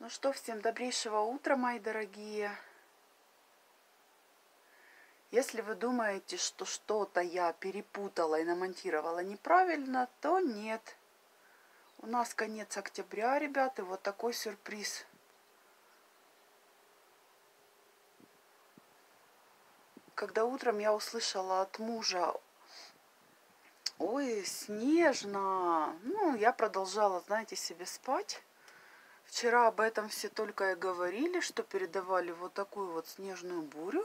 Ну что, всем добрейшего утра, мои дорогие. Если вы думаете, что что-то я перепутала и намонтировала неправильно, то нет. У нас конец октября, ребят, и вот такой сюрприз. Когда утром я услышала от мужа, ой, снежно, ну, я продолжала, знаете, себе спать. Вчера об этом все только и говорили, что передавали вот такую вот снежную бурю.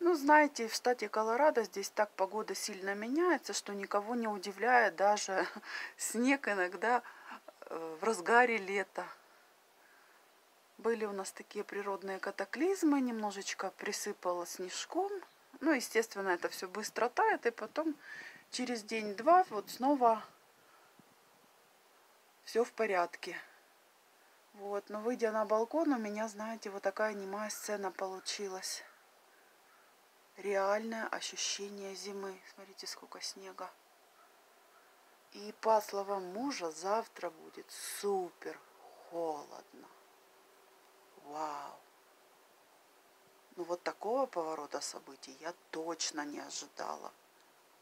Ну, знаете, в штате Колорадо здесь так погода сильно меняется, что никого не удивляет даже снег иногда э, в разгаре лета. Были у нас такие природные катаклизмы, немножечко присыпало снежком. Ну, естественно, это все быстро тает, и потом через день-два вот снова все в порядке. Вот, но выйдя на балкон, у меня, знаете, вот такая немая сцена получилась. Реальное ощущение зимы. Смотрите, сколько снега. И по словам мужа, завтра будет супер холодно. Вау. Ну вот такого поворота событий я точно не ожидала.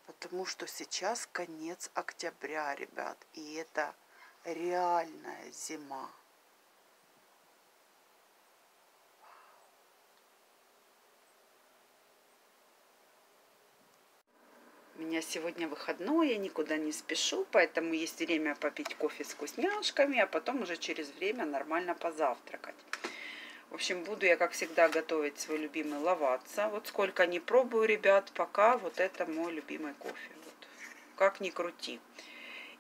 Потому что сейчас конец октября, ребят. И это реальная зима. Меня сегодня выходной, я никуда не спешу, поэтому есть время попить кофе с вкусняшками, а потом уже через время нормально позавтракать. В общем, буду я, как всегда, готовить свой любимый лаваться. Вот сколько не пробую, ребят, пока вот это мой любимый кофе. Вот. Как ни крути.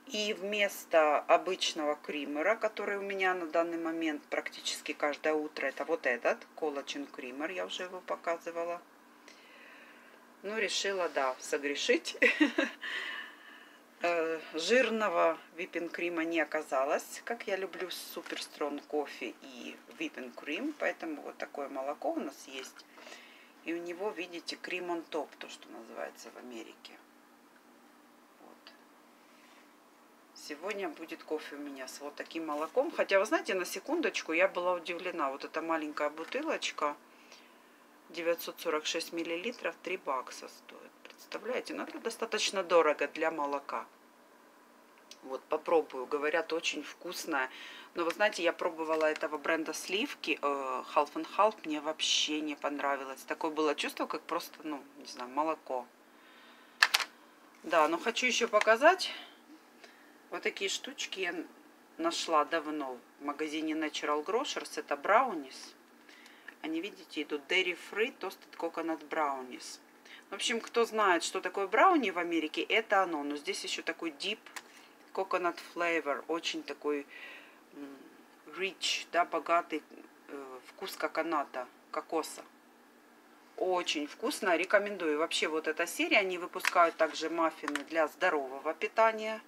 И вместо обычного кримера, который у меня на данный момент практически каждое утро, это вот этот, коллаген кример, я уже его показывала. Ну, решила, да, согрешить. Э, жирного виппинг-крима не оказалось, как я люблю супер стронг кофе и виппинг-крим. Поэтому вот такое молоко у нас есть. И у него, видите, крем он топ, то, что называется в Америке. Вот. Сегодня будет кофе у меня с вот таким молоком. Хотя, вы знаете, на секундочку я была удивлена. Вот эта маленькая бутылочка – 946 миллилитров 3 бакса стоит. Представляете? Ну, это достаточно дорого для молока. Вот, попробую. Говорят, очень вкусное. Но вы знаете, я пробовала этого бренда сливки. Э, half and Half мне вообще не понравилось. Такое было чувство, как просто, ну, не знаю, молоко. Да, но хочу еще показать. Вот такие штучки я нашла давно в магазине Natural Grocers. Это браунис. Они, видите, идут Dairy Free Toasted Coconut Brownies. В общем, кто знает, что такое брауни в Америке, это оно. Но здесь еще такой deep coconut flavor, очень такой rich, да, богатый э, вкус коконата, кокоса. Очень вкусно, рекомендую. Вообще вот эта серия, они выпускают также маффины для здорового питания.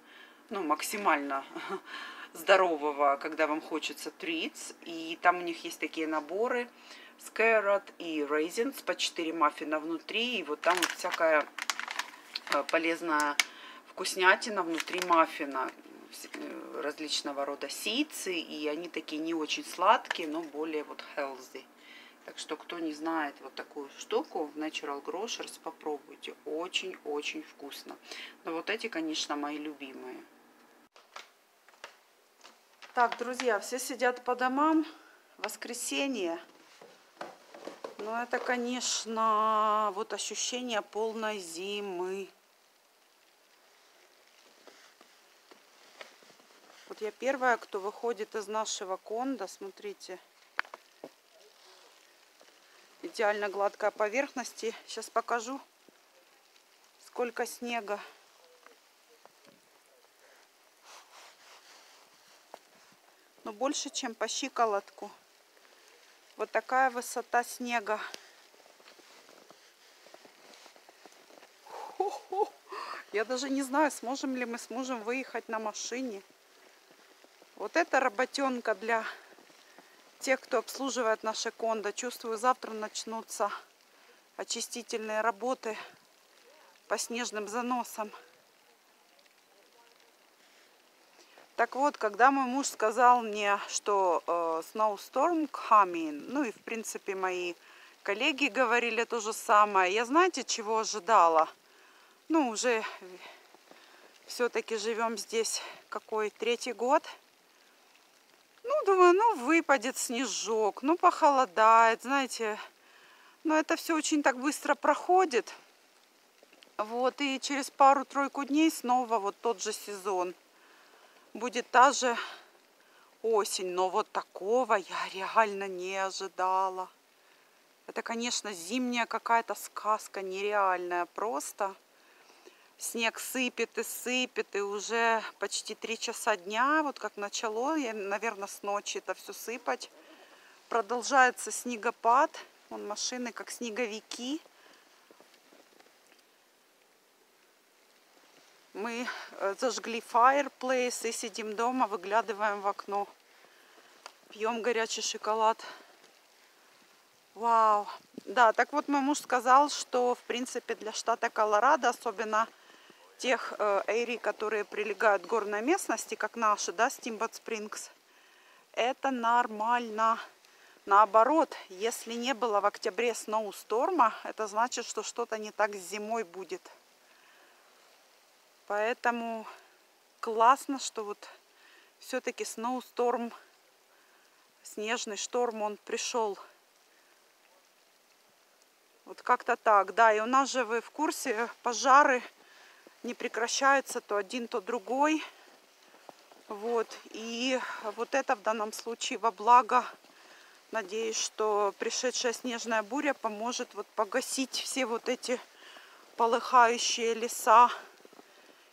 Ну, максимально здорового, когда вам хочется treats. И там у них есть такие наборы с carrot и raisins по 4 маффина внутри. И вот там вот всякая э, полезная вкуснятина внутри маффина э, различного рода сицы, и они такие не очень сладкие, но более вот healthy. Так что, кто не знает вот такую штуку в Natural Grocers, попробуйте. Очень-очень вкусно. Но вот эти, конечно, мои любимые. Так, друзья, все сидят по домам. Воскресенье. Ну, это, конечно, вот ощущение полной зимы. Вот я первая, кто выходит из нашего конда. Смотрите. Идеально гладкая поверхность. Сейчас покажу, сколько снега. Но больше, чем по щиколотку. Вот такая высота снега. Я даже не знаю, сможем ли мы с мужем выехать на машине. Вот это работенка для тех, кто обслуживает наши кондо. Чувствую, завтра начнутся очистительные работы по снежным заносам. Так вот, когда мой муж сказал мне, что э, snowstorm coming, ну и в принципе мои коллеги говорили то же самое, я знаете, чего ожидала? Ну, уже все-таки живем здесь какой третий год. Ну, думаю, ну выпадет снежок, ну похолодает, знаете. Но это все очень так быстро проходит. Вот, и через пару-тройку дней снова вот тот же сезон будет та же осень. Но вот такого я реально не ожидала. Это, конечно, зимняя какая-то сказка нереальная просто. Снег сыпет и сыпет, и уже почти три часа дня, вот как начало, я, наверное, с ночи это все сыпать. Продолжается снегопад, вон машины как снеговики. Мы э, зажгли fireplace и сидим дома, выглядываем в окно. Пьем горячий шоколад. Вау. Да, так вот мой муж сказал, что в принципе для штата Колорадо, особенно тех э, эйри, которые прилегают к горной местности, как наши, да, Steamboat Springs, это нормально. Наоборот, если не было в октябре сноусторма, это значит, что что-то не так с зимой будет. Поэтому классно, что вот все-таки сноусторм, снежный шторм, он пришел. Вот как-то так, да. И у нас же вы в курсе, пожары не прекращаются то один, то другой. Вот. И вот это в данном случае во благо. Надеюсь, что пришедшая снежная буря поможет вот погасить все вот эти полыхающие леса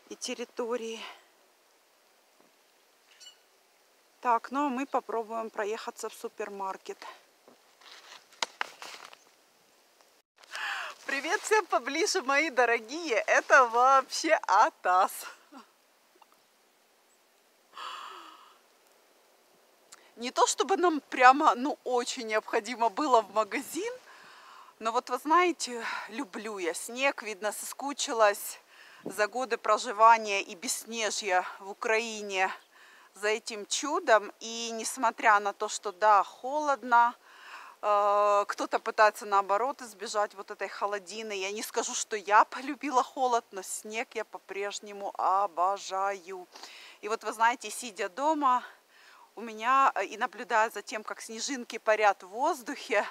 и территории. Так, ну а мы попробуем проехаться в супермаркет. Привет всем поближе, мои дорогие. Это вообще Атас. Не то чтобы нам прямо, ну, очень необходимо было в магазин, но вот вы знаете, люблю я снег, видно, соскучилась за годы проживания и бесснежья в Украине за этим чудом. И несмотря на то, что да, холодно, э, кто-то пытается наоборот избежать вот этой холодины. Я не скажу, что я полюбила холод, но снег я по-прежнему обожаю. И вот вы знаете, сидя дома, у меня э, и наблюдая за тем, как снежинки парят в воздухе,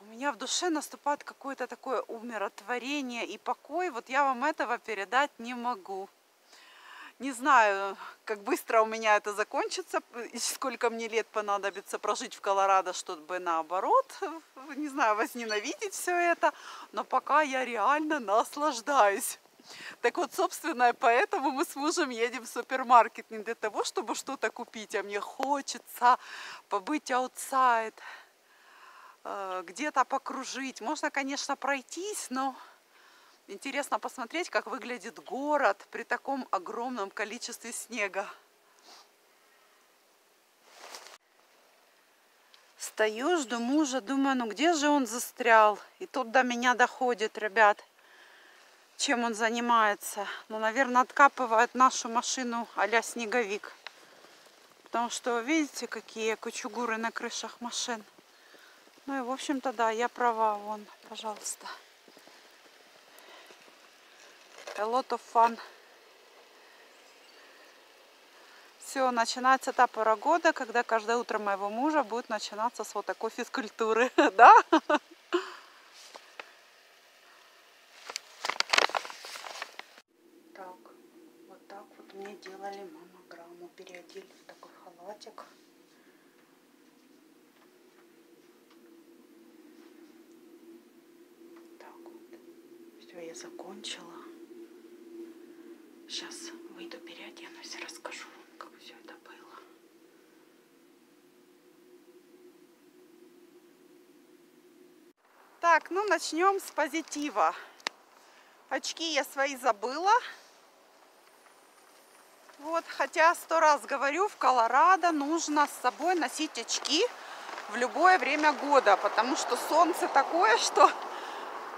у меня в душе наступает какое-то такое умиротворение и покой. Вот я вам этого передать не могу. Не знаю, как быстро у меня это закончится, и сколько мне лет понадобится прожить в Колорадо, чтобы наоборот, не знаю, возненавидеть все это. Но пока я реально наслаждаюсь. Так вот, собственно, поэтому мы с мужем едем в супермаркет не для того, чтобы что-то купить, а мне хочется побыть outside. Э, где-то покружить. Можно, конечно, пройтись, но интересно посмотреть, как выглядит город при таком огромном количестве снега. Стою, жду мужа, думаю, ну где же он застрял? И тут до меня доходит, ребят, чем он занимается. Ну, наверное, откапывает нашу машину а снеговик. Потому что, видите, какие кучугуры на крышах машин. Ну и в общем-то да, я права, вон, пожалуйста. A lot of fun. Все, начинается та пора года, когда каждое утро моего мужа будет начинаться с вот такой физкультуры, да? Так, вот так вот мне делали мамограмму, переодели в такой халатик. Все, я закончила. Сейчас выйду, переоденусь, расскажу, как все это было. Так, ну начнем с позитива. Очки я свои забыла. Вот, хотя сто раз говорю, в Колорадо нужно с собой носить очки в любое время года, потому что солнце такое, что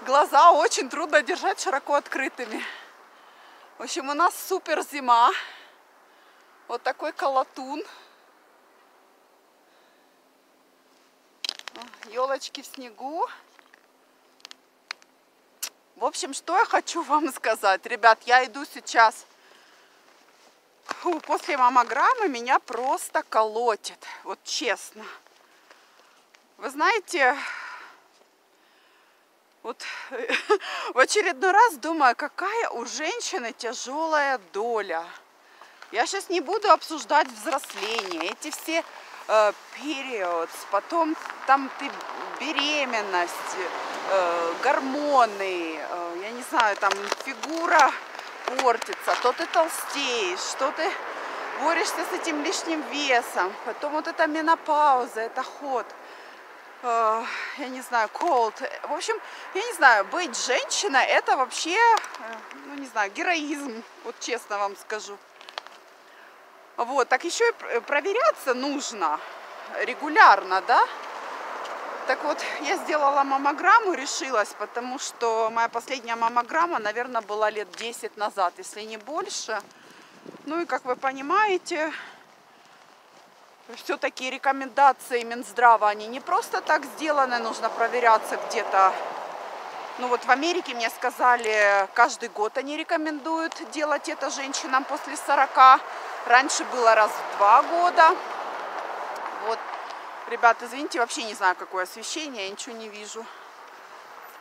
глаза очень трудно держать широко открытыми. В общем, у нас супер зима. Вот такой колотун. Елочки в снегу. В общем, что я хочу вам сказать. Ребят, я иду сейчас... Фу, после маммограммы меня просто колотит. Вот честно. Вы знаете, вот в очередной раз думаю, какая у женщины тяжелая доля. Я сейчас не буду обсуждать взросление, эти все э, periods, потом там ты беременность, э, гормоны, э, я не знаю, там фигура портится, то ты толстеешь, что ты борешься с этим лишним весом, потом вот эта менопауза, это ход – Э, я не знаю, cold. В общем, я не знаю, быть женщиной это вообще, э, ну не знаю, героизм, вот честно вам скажу. Вот, так еще и проверяться нужно регулярно, да? Так вот, я сделала маммограмму, решилась, потому что моя последняя маммограмма, наверное, была лет 10 назад, если не больше. Ну и, как вы понимаете, все-таки рекомендации Минздрава, они не просто так сделаны, нужно проверяться где-то. Ну вот в Америке мне сказали, каждый год они рекомендуют делать это женщинам после 40. Раньше было раз в два года. Ребята, извините, вообще не знаю, какое освещение, я ничего не вижу.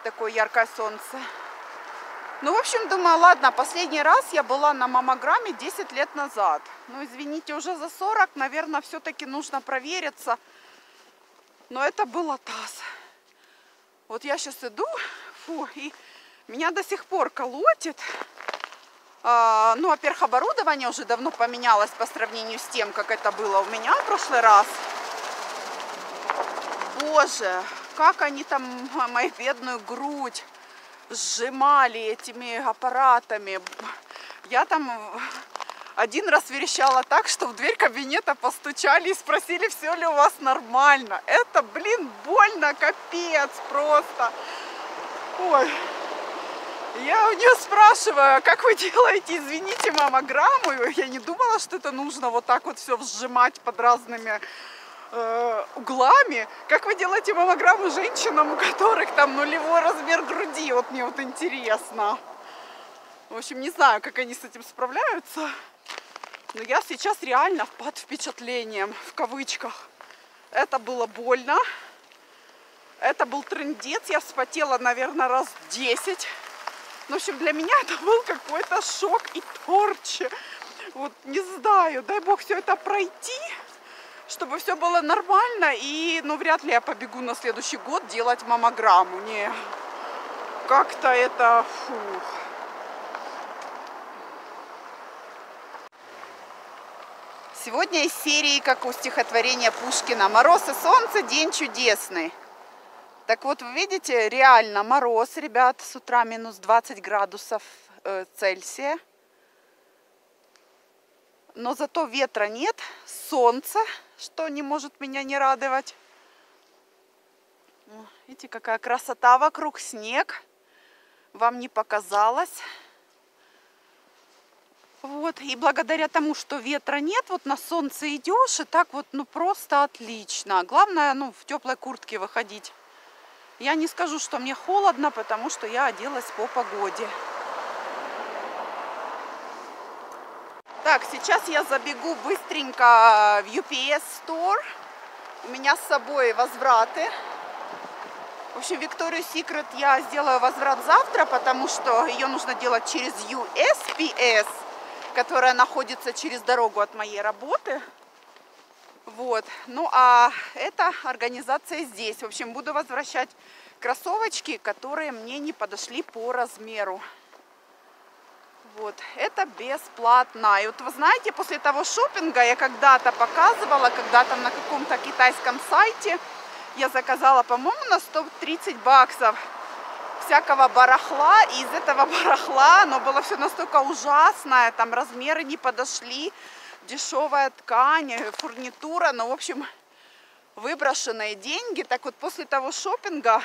Такое яркое солнце. Ну, в общем, думаю, ладно, последний раз я была на маммограмме 10 лет назад. Ну, извините, уже за 40, наверное, все-таки нужно провериться. Но это было таз. Вот я сейчас иду, фу, и меня до сих пор колотит. А, ну, во-первых, оборудование уже давно поменялось по сравнению с тем, как это было у меня в прошлый раз. Боже, как они там мою бедную грудь сжимали этими аппаратами. Я там один раз верещала так, что в дверь кабинета постучали и спросили, все ли у вас нормально. Это, блин, больно, капец просто. Ой. Я у нее спрашиваю, «А как вы делаете, извините, маммограмму? Я не думала, что это нужно вот так вот все сжимать под разными э, углами. Как вы делаете маммограмму женщинам, у которых там нулевой размер груди? Вот мне вот интересно. В общем, не знаю, как они с этим справляются. Но я сейчас реально под впечатлением, в кавычках. Это было больно. Это был трендец. Я вспотела, наверное, раз 10. Ну, в общем, для меня это был какой-то шок и торчи. Вот не знаю, дай бог все это пройти чтобы все было нормально, и, ну, вряд ли я побегу на следующий год делать маммограмму, не, как-то это, фух. Сегодня из серии, как у стихотворения Пушкина, «Мороз и солнце, день чудесный». Так вот, вы видите, реально мороз, ребят, с утра минус 20 градусов э, Цельсия. Но зато ветра нет, солнце, что не может меня не радовать. Видите, какая красота вокруг, снег. Вам не показалось. Вот, и благодаря тому, что ветра нет, вот на солнце идешь, и так вот, ну, просто отлично. Главное, ну, в теплой куртке выходить. Я не скажу, что мне холодно, потому что я оделась по погоде. Так, сейчас я забегу быстренько в UPS Store. У меня с собой возвраты. В общем, Викторию Секрет я сделаю возврат завтра, потому что ее нужно делать через USPS, которая находится через дорогу от моей работы. Вот. Ну, а эта организация здесь. В общем, буду возвращать кроссовочки, которые мне не подошли по размеру. Вот, это бесплатно. И вот вы знаете, после того шопинга я когда-то показывала, когда-то на каком-то китайском сайте, я заказала, по-моему, на 130 баксов всякого барахла. И из этого барахла оно было все настолько ужасное, там размеры не подошли, дешевая ткань, фурнитура, ну, в общем, выброшенные деньги. Так вот, после того шопинга,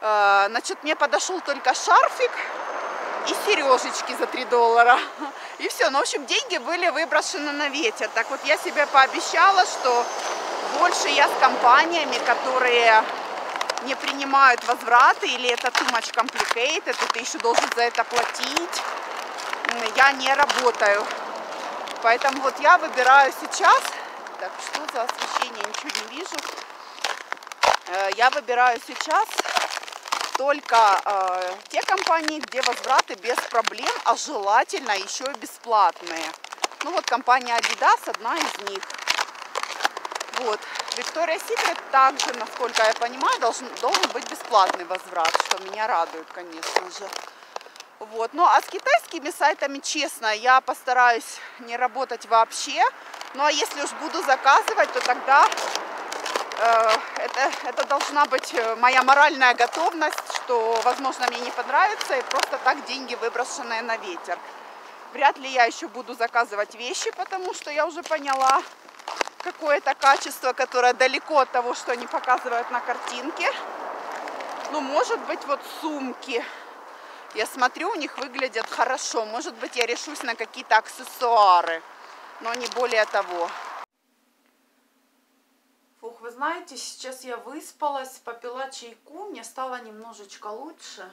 э, значит, мне подошел только шарфик, и сережечки за 3 доллара. И все. Ну, в общем, деньги были выброшены на ветер. Так вот, я себе пообещала, что больше я с компаниями, которые не принимают возвраты, или это too much complicated, и ты еще должен за это платить, я не работаю. Поэтому вот я выбираю сейчас, так, что за освещение, ничего не вижу. Э, я выбираю сейчас только э, те компании, где возвраты без проблем, а желательно еще и бесплатные. Ну вот компания Adidas одна из них. Вот. Victoria's Secret также, насколько я понимаю, должен, должен быть бесплатный возврат, что меня радует, конечно же. Вот. Ну а с китайскими сайтами, честно, я постараюсь не работать вообще. Ну а если уж буду заказывать, то тогда это, это должна быть э, моя моральная готовность, что, возможно, мне не понравится, и просто так деньги выброшенные на ветер. Вряд ли я еще буду заказывать вещи, потому что я уже поняла какое-то качество, которое далеко от того, что они показывают на картинке. Ну, может быть, вот сумки. Я смотрю, у них выглядят хорошо. Может быть, я решусь на какие-то аксессуары, но не более того. Фух, вы знаете, сейчас я выспалась, попила чайку, мне стало немножечко лучше.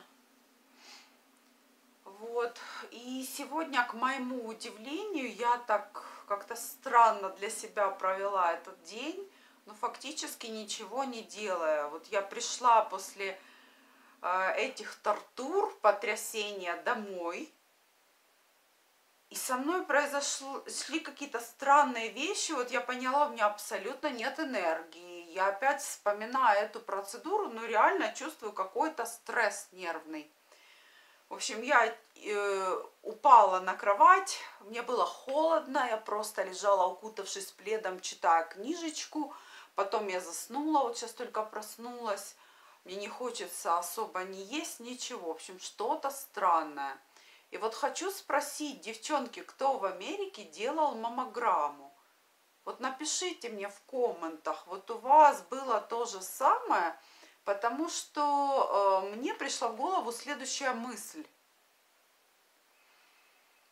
Вот, и сегодня, к моему удивлению, я так как-то странно для себя провела этот день, но фактически ничего не делая. Вот я пришла после э, этих тортур, потрясения домой, и со мной произошли какие-то странные вещи. Вот я поняла, у меня абсолютно нет энергии. Я опять вспоминаю эту процедуру, но реально чувствую какой-то стресс нервный. В общем, я э, упала на кровать, мне было холодно, я просто лежала, укутавшись пледом, читая книжечку. Потом я заснула, вот сейчас только проснулась. Мне не хочется особо не есть ничего. В общем, что-то странное. И вот хочу спросить, девчонки, кто в Америке делал маммограмму? Вот напишите мне в комментах, вот у вас было то же самое, потому что э, мне пришла в голову следующая мысль.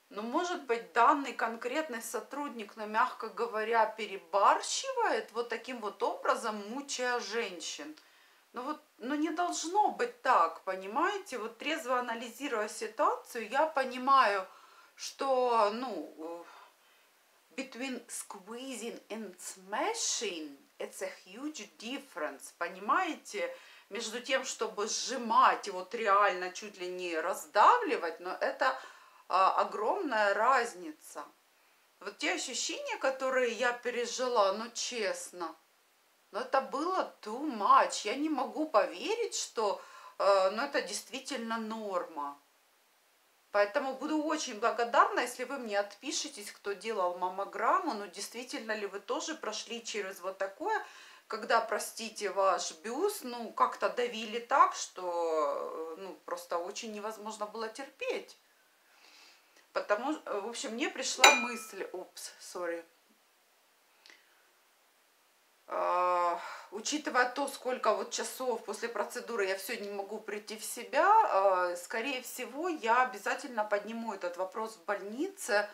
Ну, может быть, данный конкретный сотрудник, но, мягко говоря, перебарщивает вот таким вот образом, мучая женщин – ну вот, ну не должно быть так, понимаете? Вот трезво анализируя ситуацию, я понимаю, что, ну, between squeezing and smashing, it's a huge difference, понимаете? Между тем, чтобы сжимать и вот реально чуть ли не раздавливать, но это а, огромная разница. Вот те ощущения, которые я пережила, ну честно – но это было too much. Я не могу поверить, что э, ну, это действительно норма. Поэтому буду очень благодарна, если вы мне отпишитесь, кто делал маммограмму. Ну, действительно ли вы тоже прошли через вот такое, когда, простите, ваш бюст, ну, как-то давили так, что, ну, просто очень невозможно было терпеть. Потому, в общем, мне пришла мысль, опс, сори, а, учитывая то, сколько вот часов после процедуры я все не могу прийти в себя, а, скорее всего, я обязательно подниму этот вопрос в больнице,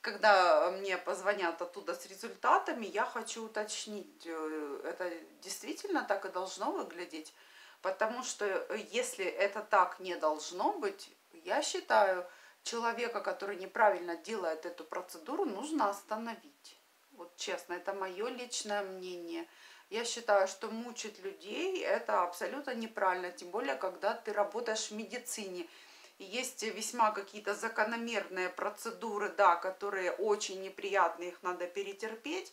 когда мне позвонят оттуда с результатами, я хочу уточнить, э, это действительно так и должно выглядеть, потому что если это так не должно быть, я считаю, человека, который неправильно делает эту процедуру, нужно остановить. Вот честно, это мое личное мнение. Я считаю, что мучить людей это абсолютно неправильно, тем более, когда ты работаешь в медицине. И есть весьма какие-то закономерные процедуры, да, которые очень неприятные, их надо перетерпеть.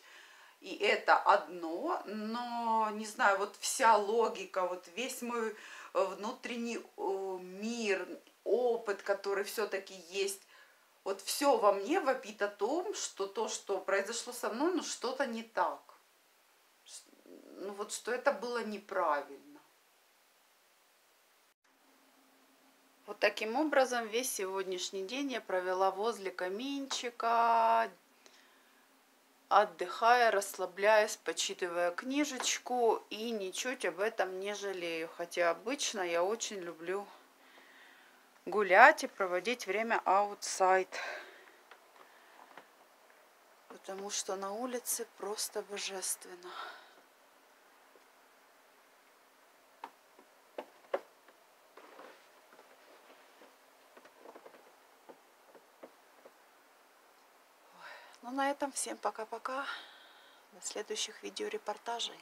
И это одно, но, не знаю, вот вся логика, вот весь мой внутренний э, мир, опыт, который все-таки есть, вот все во мне вопит о том, что то, что произошло со мной, ну что-то не так. Ну вот что это было неправильно. Вот таким образом весь сегодняшний день я провела возле каминчика, отдыхая, расслабляясь, почитывая книжечку и ничуть об этом не жалею. Хотя обычно я очень люблю гулять и проводить время аутсайд. Потому что на улице просто божественно. Ну, на этом всем пока-пока. До следующих видеорепортажей.